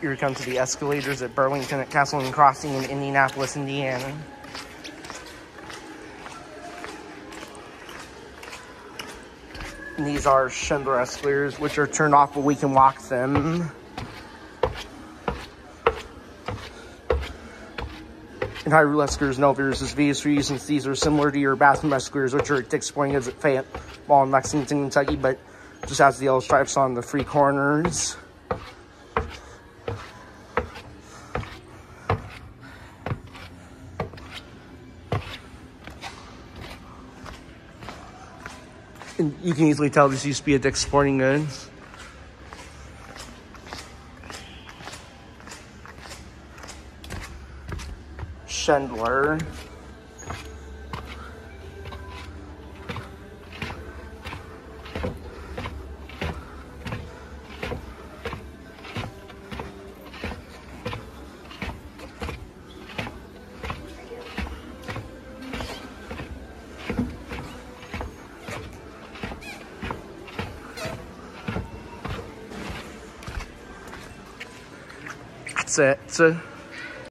Here come to the escalators at Burlington at Castleton Crossing in Indianapolis, Indiana. And these are Schindler escalators, which are turned off, but we can walk them. And Hyrule escalators and elevators is Vegas for since these are similar to your bathroom escalators, which are at Dick's Goods at Fayette Mall in Lexington, Kentucky, but just has the yellow stripes on the three corners. And you can easily tell this used to be a Dick's Sporting Goods. Schindler. That's it. So